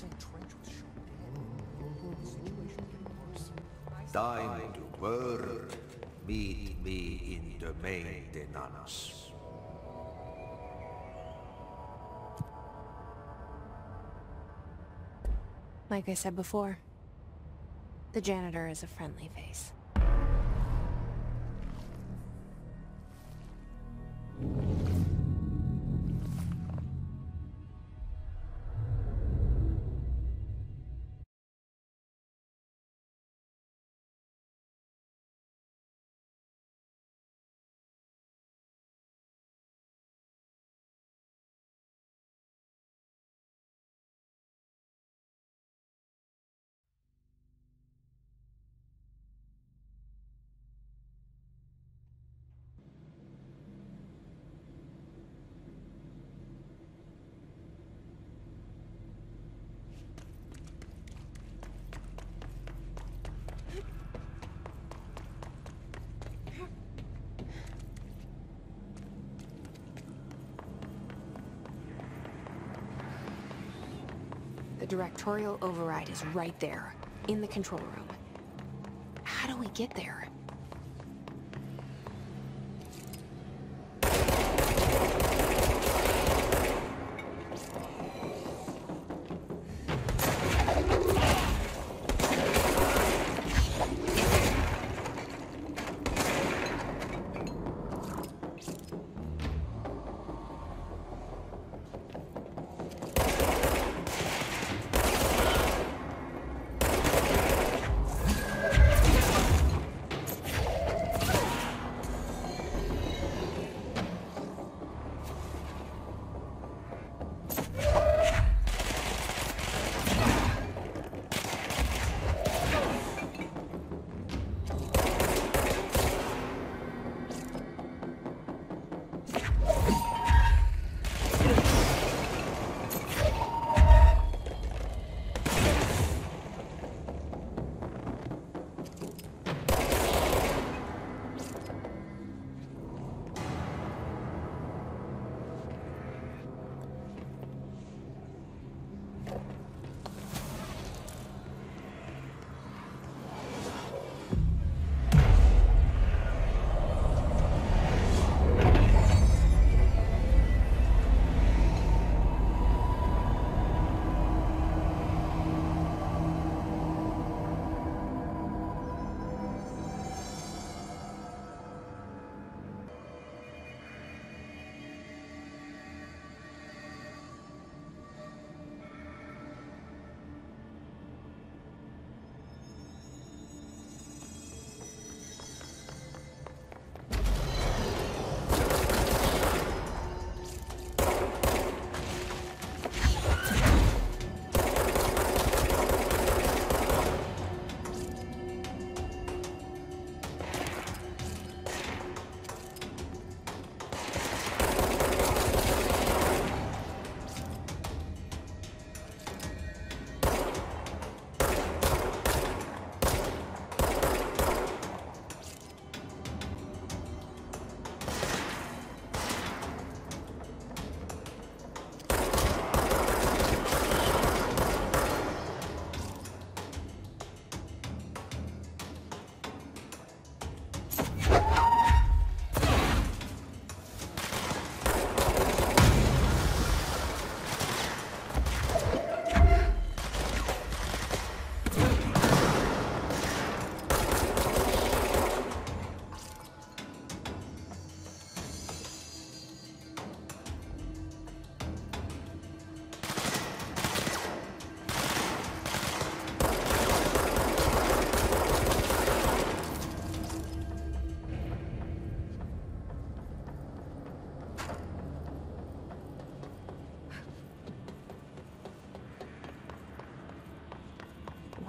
percent trench with sharp dead. The situation getting worse. Time to work. Meet me in the maintenance. Like I said before, the janitor is a friendly face. Directorial override is right there, in the control room. How do we get there?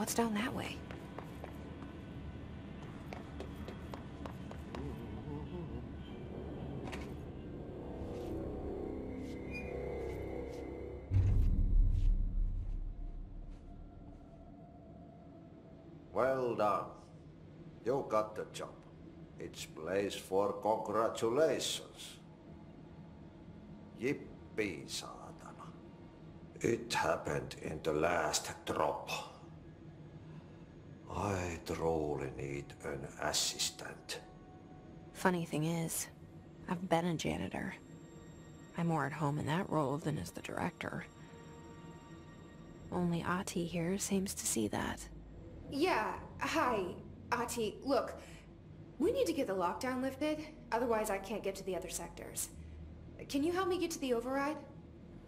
What's down that way? Well done. You got the job. It's place for congratulations. Yippee, saatana. It happened in the last drop. I truly need an assistant. Funny thing is, I've been a janitor. I'm more at home in that role than as the director. Only Ahti here seems to see that. Yeah, hi, Ahti. Look, we need to get the lockdown lifted, otherwise I can't get to the other sectors. Can you help me get to the override?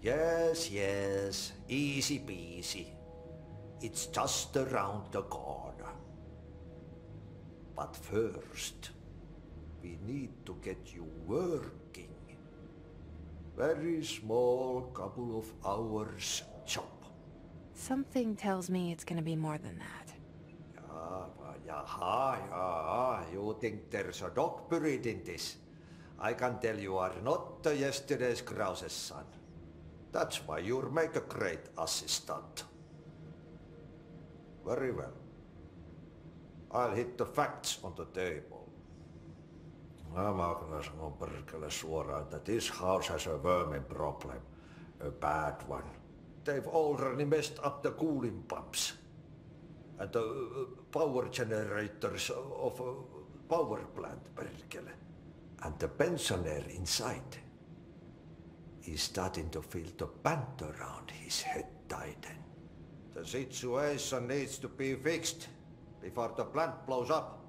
Yes, yes, easy peasy. It's just around the corner. But first, we need to get you working. Very small couple of hours job. Something tells me it's gonna be more than that. Ah, yaha, yaha, you think there's a dog buried in this? I can tell you are not yesterday's Krause's son. That's why you'll make a great assistant. Very well. I'll hit the facts on the table. Sanon perkele suoraan, that this house has a vermin problem. A bad one. They've already messed up the cooling pumps. And the uh, power generators of a power plant, perkele. And the pensioner inside is starting to feel the band around his head tighten. The situation needs to be fixed before the plant blows up.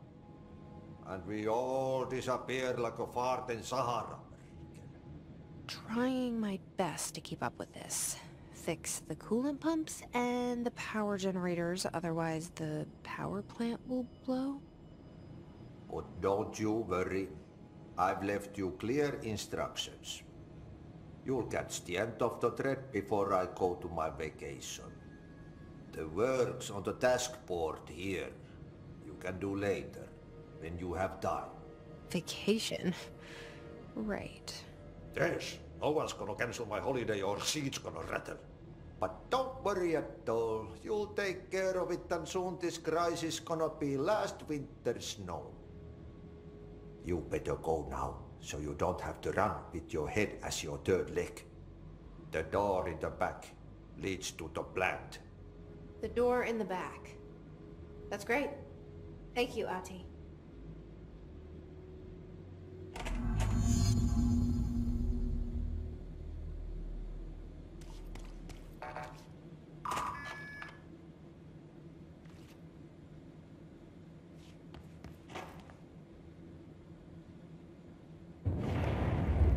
And we all disappear like a fart in Sahara. Trying my best to keep up with this. Fix the coolant pumps and the power generators, otherwise the power plant will blow? But don't you worry. I've left you clear instructions. You'll catch the end of the thread before I go to my vacation. The work's on the task board here. You can do later, when you have time. Vacation? Right. Yes, no one's gonna cancel my holiday or seat's gonna rattle. But don't worry at all. You'll take care of it and soon this crisis gonna be last winter's snow. You better go now, so you don't have to run with your head as your third leg. The door in the back leads to the plant. The door in the back. That's great. Thank you, Ahti.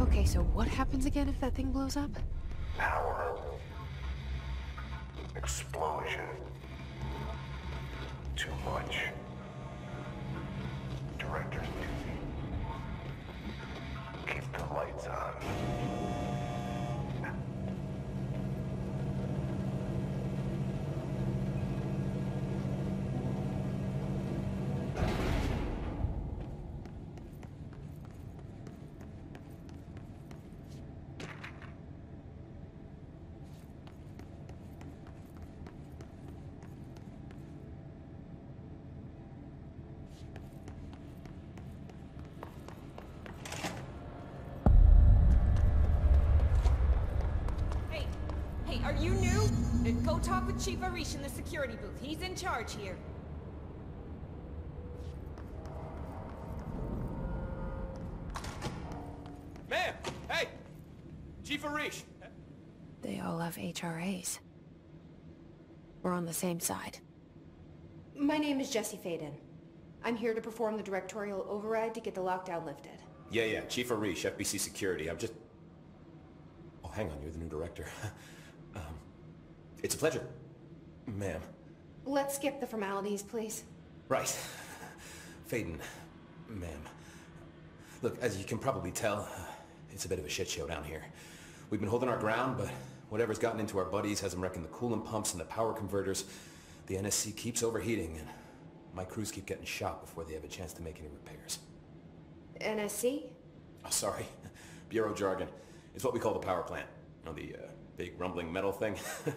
Okay, so what happens again if that thing blows up? Power. Explosion. Too much. Director's duty. Keep the lights on. With Chief Arish in the security booth. He's in charge here. Ma'am! Hey! Chief Arish! They all have HRAs. We're on the same side. My name is Jesse Faden. I'm here to perform the directorial override to get the lockdown lifted. Yeah, yeah, Chief Arish, FBC Security. I'm just... Oh, hang on, you're the new director. um, it's a pleasure, ma'am. Let's skip the formalities, please. Right. Faden, ma'am. Look, as you can probably tell, it's a bit of a shit show down here. We've been holding our ground, but whatever's gotten into our buddies has them wrecking the coolant pumps and the power converters. The NSC keeps overheating, and my crews keep getting shot before they have a chance to make any repairs. NSC? Oh, sorry. Bureau jargon. It's what we call the power plant. You know, the uh, big rumbling metal thing.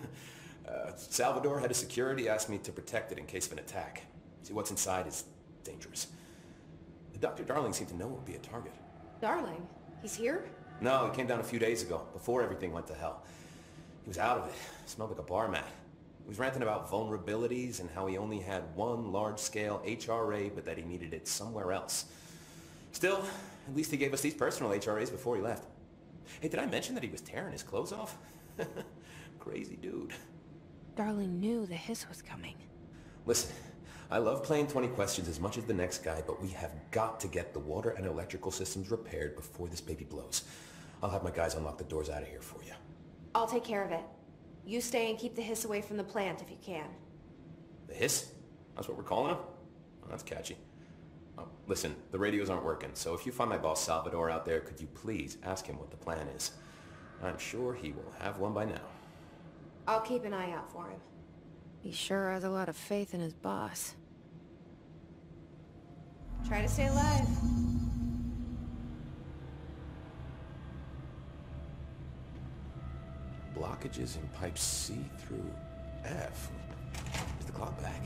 uh, Salvador, head of security, asked me to protect it in case of an attack. See, what's inside is dangerous. Dr. Darling seemed to know it would be a target. Darling, he's here? No, he came down a few days ago, before everything went to hell. He was out of it. Smelled like a bar mat. He was ranting about vulnerabilities and how he only had one large-scale HRA, but that he needed it somewhere else. Still, at least he gave us these personal HRAs before he left. Hey, did I mention that he was tearing his clothes off? Crazy dude. Darling knew the hiss was coming. Listen, I love playing 20 questions as much as the next guy, but we have got to get the water and electrical systems repaired before this baby blows. I'll have my guys unlock the doors out of here for you. I'll take care of it. You stay and keep the hiss away from the plant if you can. The hiss? That's what we're calling him? Oh, that's catchy. Oh, listen, the radios aren't working, so if you find my boss Salvador out there, could you please ask him what the plan is? I'm sure he will have one by now. I'll keep an eye out for him. He sure has a lot of faith in his boss. Try to stay alive. Blockages in pipes C through F. Is the clock back?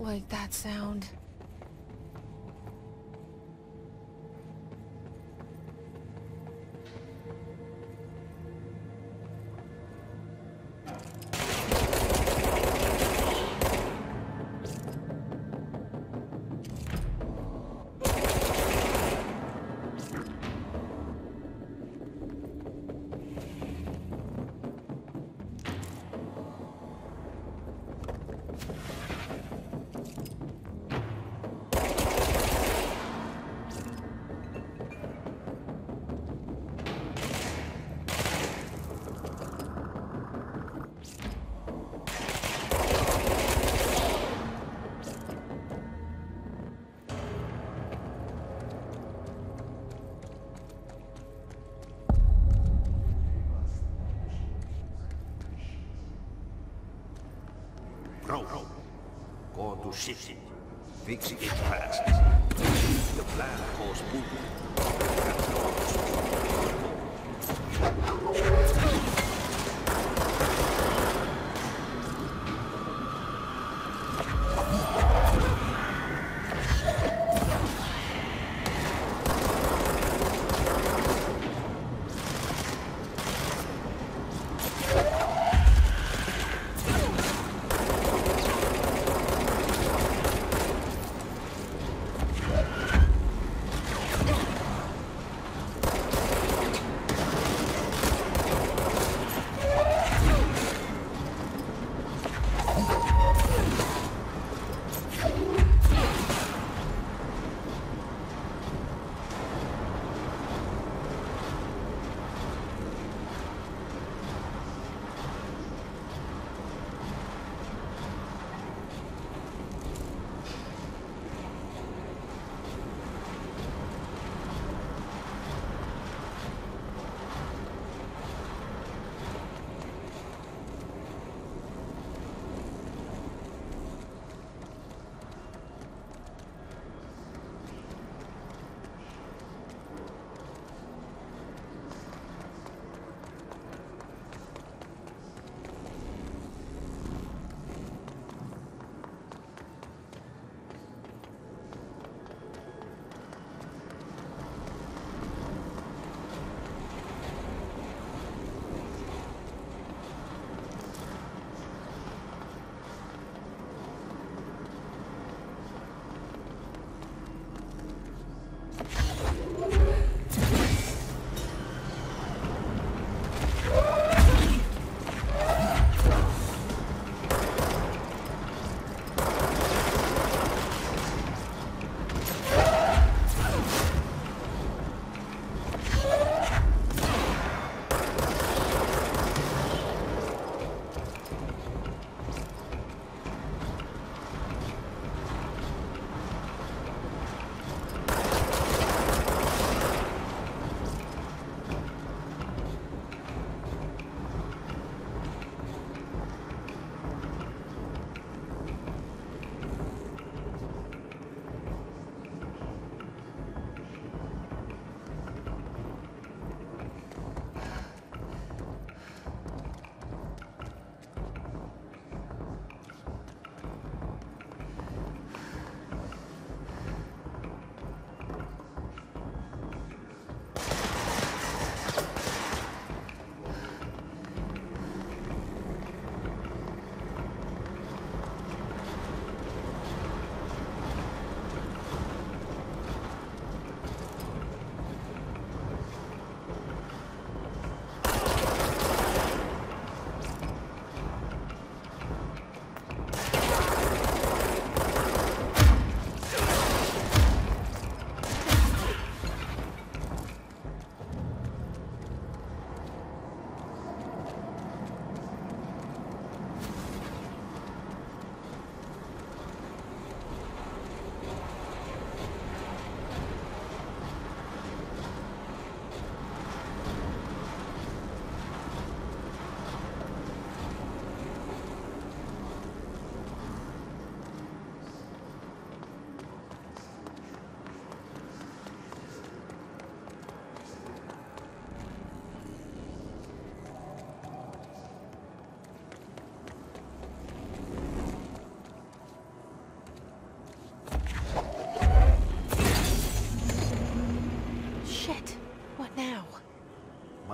Like that sound. Bro, go to city. Fix it fast. The plan calls movement.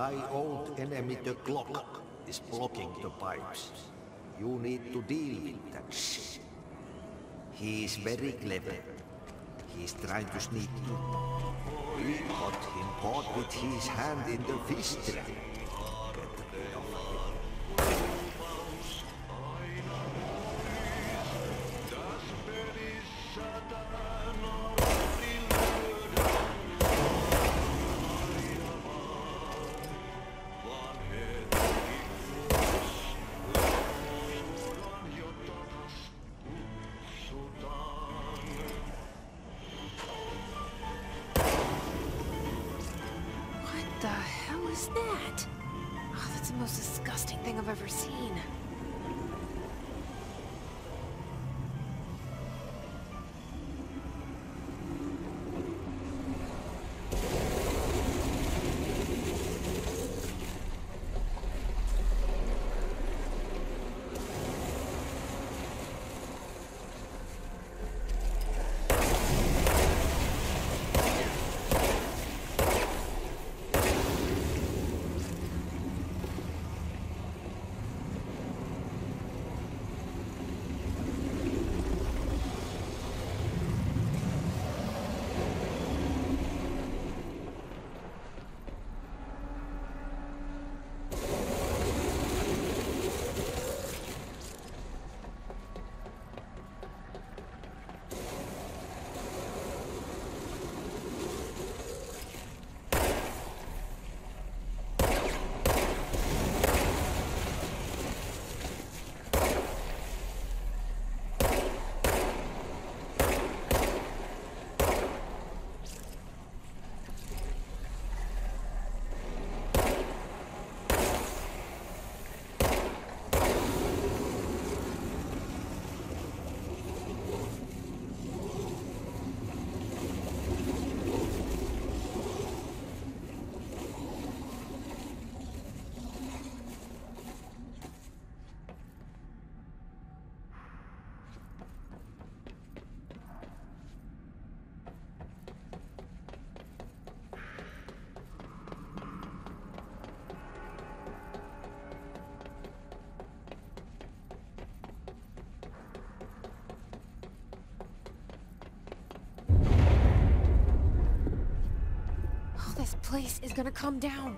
My old enemy, the clock, is blocking the pipes. You need to deal with that shit. He is very clever. He is trying to sneak in. We got him caught with his hand in the fish trap. This place is gonna come down.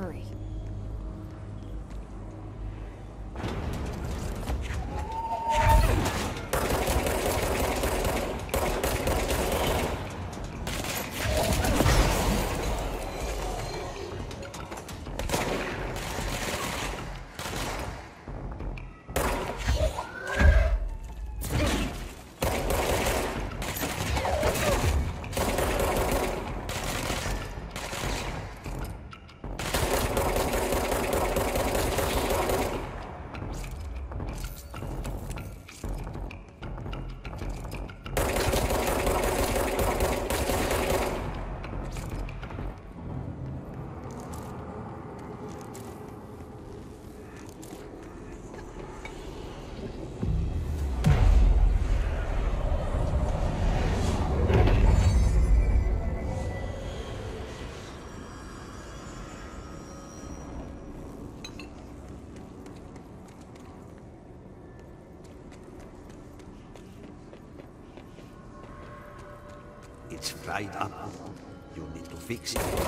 Hurry. Fried up. You need to fix it.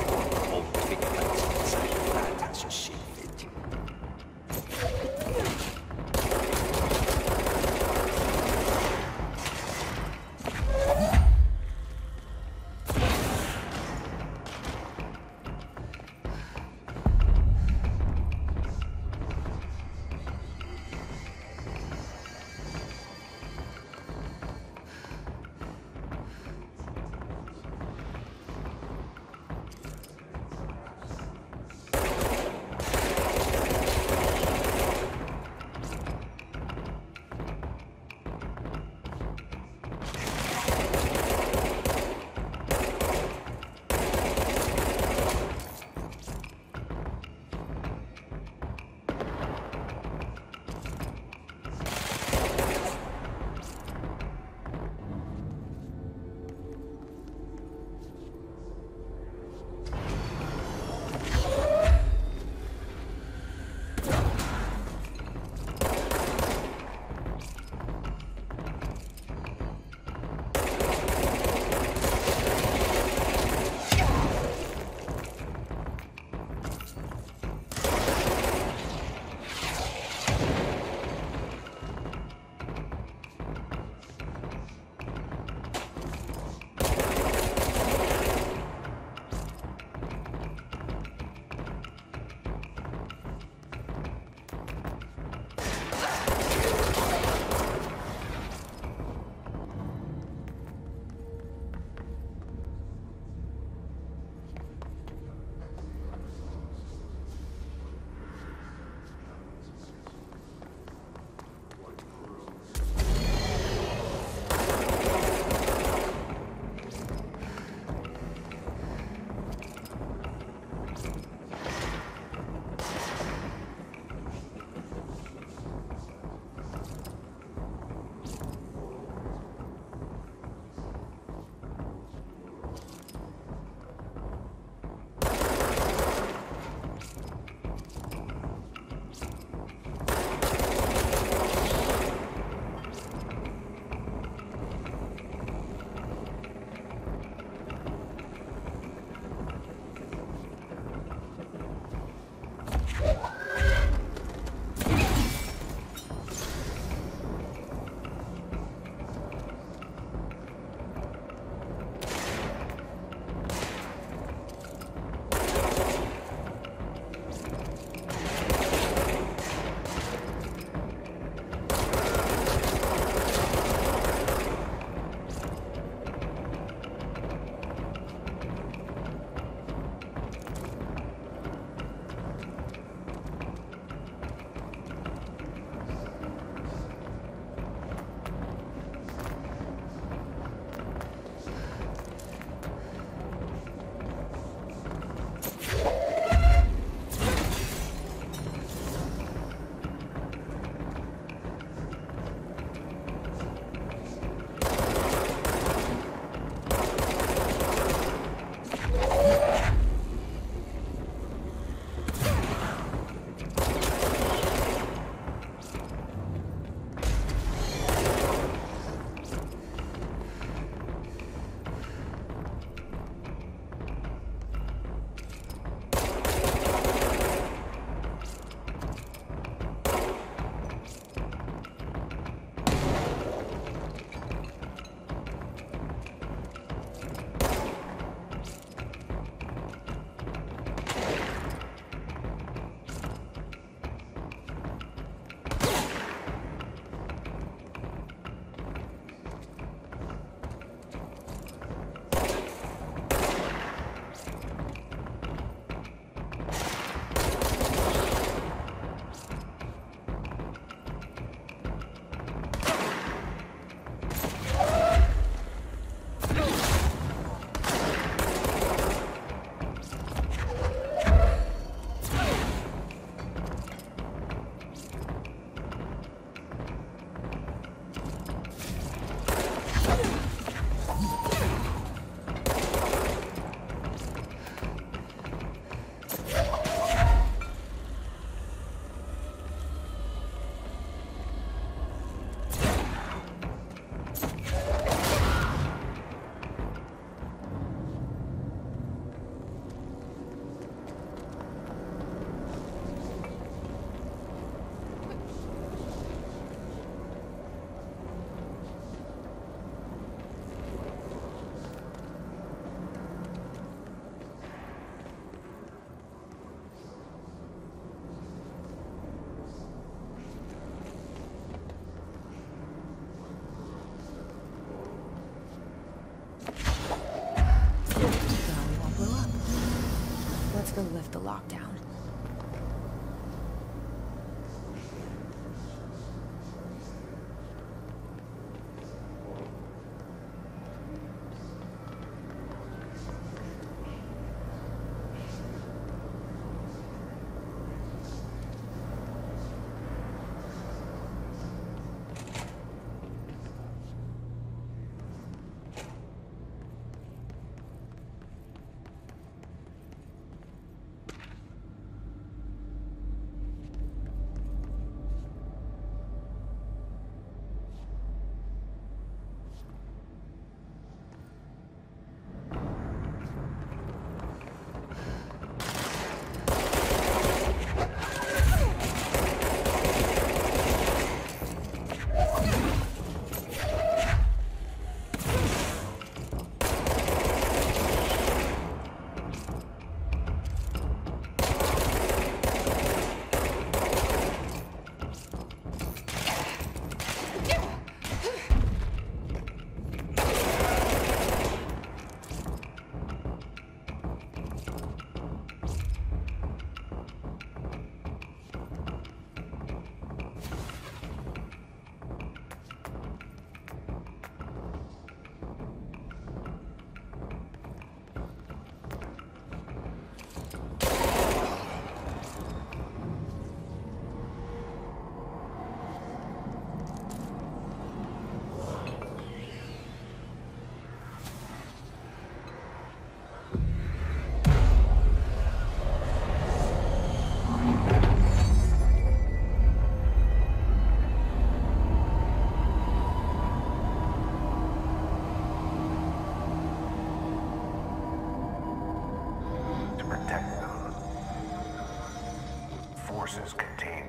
Forces contain.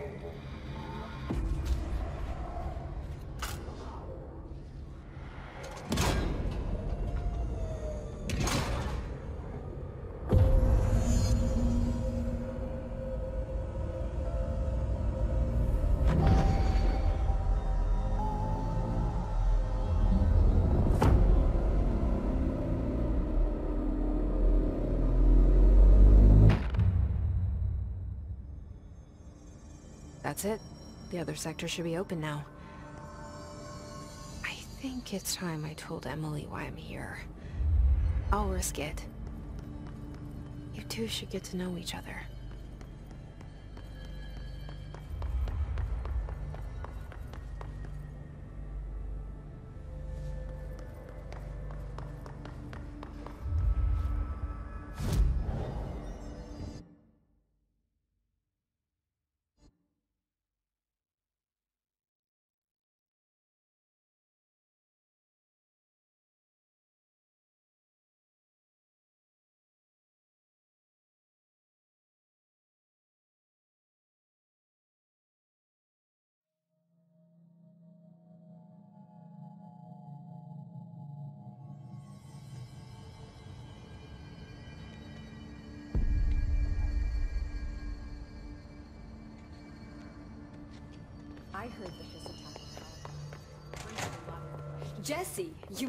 That's it. The other sector should be open now. I think it's time I told Emily why I'm here. I'll risk it. You two should get to know each other.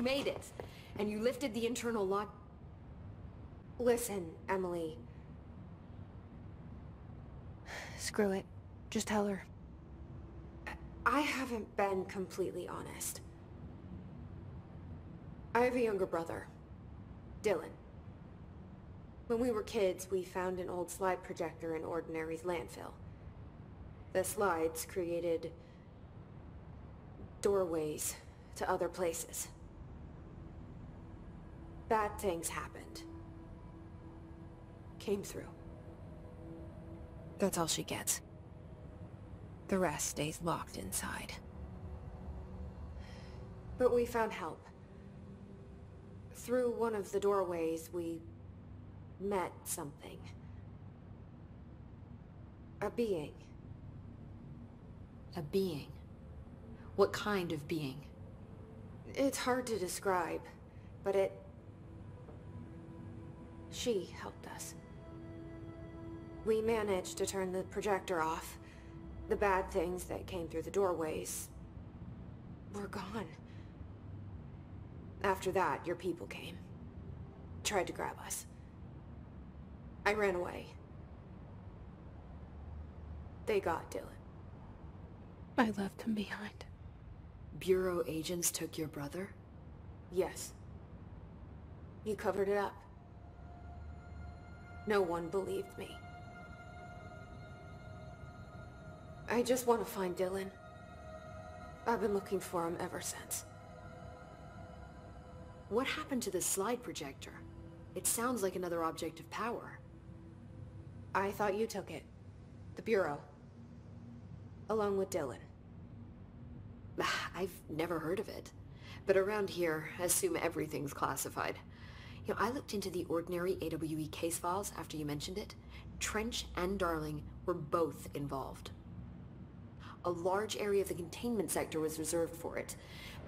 Made it. And you lifted the internal lock... Listen, Emily. Screw it. Just tell her. I haven't been completely honest. I have a younger brother, Dylan. When we were kids, we found an old slide projector in Ordinary's landfill. The slides created doorways to other places. Bad things happened. Came through. That's all she gets. The rest stays locked inside. But we found help. Through one of the doorways, we met something. A being. A being. What kind of being? It's hard to describe, but it... She helped us. We managed to turn the projector off. The bad things that came through the doorways were gone. After that, your people came. Tried to grab us. I ran away. They got Dylan. I left him behind. Bureau agents took your brother? Yes. You covered it up. No one believed me. I just want to find Dylan. I've been looking for him ever since. What happened to the slide projector? It sounds like another object of power. I thought you took it. The Bureau. Along with Dylan. I've never heard of it. But around here, I assume everything's classified. You know, I looked into the ordinary AWE case files after you mentioned it. Trench and Darling were both involved. A large area of the containment sector was reserved for it.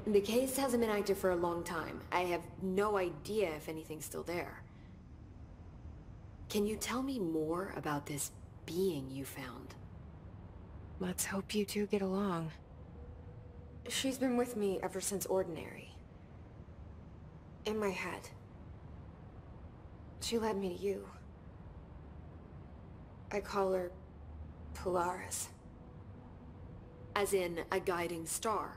The case hasn't been active for a long time. I have no idea if anything's still there. Can you tell me more about this being you found? Let's hope you two get along. She's been with me ever since Ordinary. In my head. She led me to you. I call her Polaris. As in, a guiding star.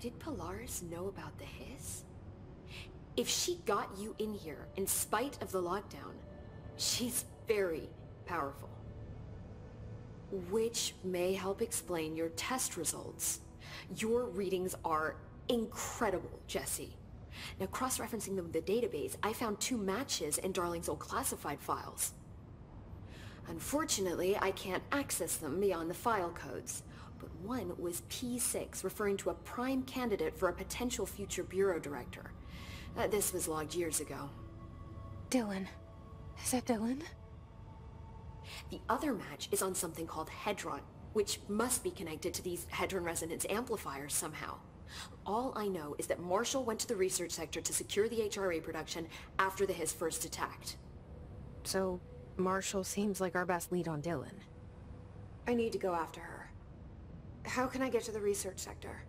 Did Polaris know about the hiss? If she got you in here in spite of the lockdown, she's very powerful. Which may help explain your test results. Your readings are incredible, Jesse. Now, cross-referencing them with the database, I found two matches in Darling's old classified files. Unfortunately, I can't access them beyond the file codes. But one was P6, referring to a prime candidate for a potential future bureau director. Uh, this was logged years ago. Dylan. Is that Dylan? The other match is on something called Hedron, which must be connected to these Hedron resonance amplifiers somehow. All I know is that Marshall went to the research sector to secure the HRA production after the Hiss first attacked. So, Marshall seems like our best lead on Dylan. I need to go after her. How can I get to the research sector?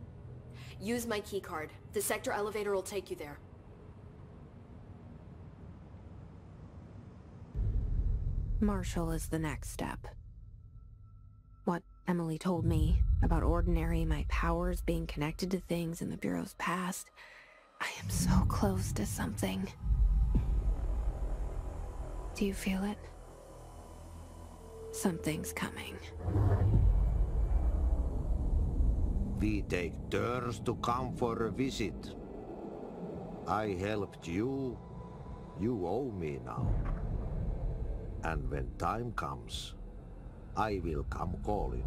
Use my keycard. The sector elevator will take you there. Marshall is the next step. Emily told me about Ordinary, my powers being connected to things in the Bureau's past, I am so close to something. Do you feel it? Something's coming. We take turns to come for a visit. I helped you. You owe me now. And when time comes, I will come calling.